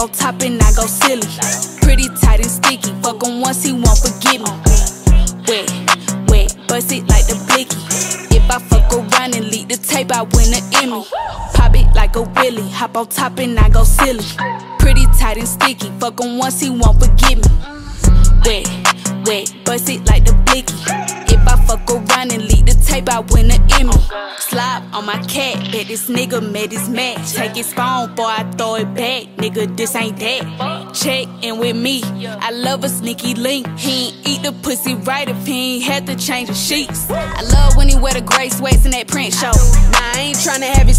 on top and I go silly. Pretty tight and sticky. Fuck him once, he won't forgive me. Wet, wet, bust it like the blicky. If I fuck around and leak the tape, I win an Emmy. Pop it like a wheelie. Hop on top and I go silly. Pretty tight and sticky. Fuck him once, he won't forgive me. Wet, wet, bust it like the blicky. I fuck around and leak the tape, I win an Emmy. Slap on my cat, bet this nigga made his match. Take his phone, boy, I throw it back. Nigga, this ain't that. Check in with me. I love a sneaky link. He ain't eat the pussy right if he ain't had to change the sheets. I love when he wear the gray sweats in that print show. Nah, I ain't tryna have it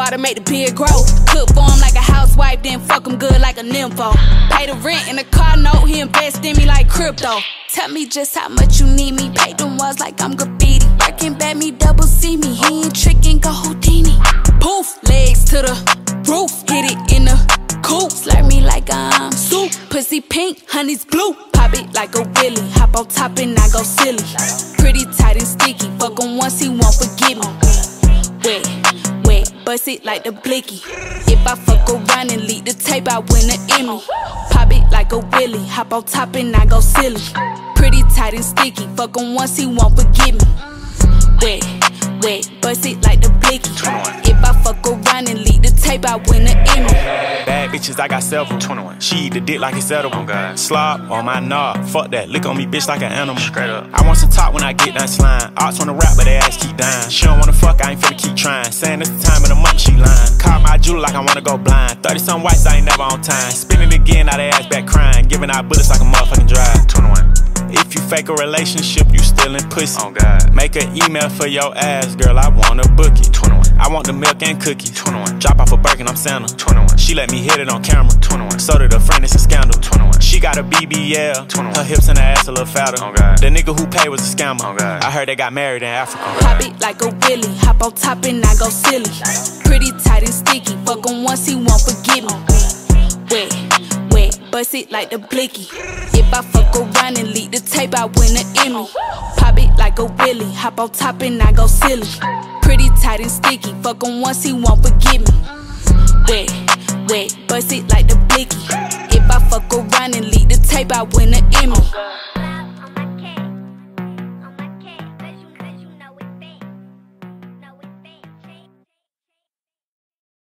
water make the beard grow. Cook for him like a housewife, then fuck him good like a nympho. Pay the rent in the car note, he invest in me like crypto. Tell me just how much you need me. Paint them walls like I'm graffiti. Working bad, me double see me. He ain't tricking, go Houdini. Poof, legs to the roof. Hit it in the coop. Slurp me like I'm soup. Pussy pink, honey's blue. Pop it like a wheelie. Hop on top and I go silly. Pretty tight and sticky. Fuck him once, he won't forgive me. Wet, bust it like the blicky. If I fuck around and leak the tape, I win an Emmy. Pop it like a wheelie. Hop on top and I go silly. Pretty tight and sticky. Fuck him once, he won't forgive me. Wet, wet, bust it like the blicky. If I fuck around and leak the tape, I win an Emmy. Bad bitches, I got several. 21. She eat the dick like it's edible. Oh Slop on my knob. Fuck that. Lick on me, bitch, like an animal. Straight up. I want some top when I get done slime. Arts wanna rap, but they ass keep dying. She don't wanna fuck, I ain't finna keep trying. Saying it's the time my jewel like I wanna go blind. 30 some whites, I ain't never on time. Spinning again, now they ass back crying. Giving out bullets like a motherfucking drive. 21. If you fake a relationship, you still in pussy. Oh God. Make an email for your ass, girl. I wanna book it. 21. I want the milk and cookies. 21. Drop off a Birkin, I'm Santa. 21. She let me hit it on camera. 21. So did a friend, it's a scandal. 21. She got a BBL. 21. Her hips and her ass a little fatter. Oh The nigga who paid was a scammer. Oh God. I heard they got married in Africa. Oh Pop it like a wheelie. Hop on top and I go silly. Pretty tight and sticky. Fuck him once, he won't forgive me. Wet, wet, bust it like the blicky. If I fuck around and leak the tape, I win an Emmy. Pop it like a wheelie. Hop on top and I go silly. Pretty tight and sticky. Fuck him once, he won't forgive me. Wet, wet, bust it like the blicky. I fuck around and leak the tape, I win an Emmy.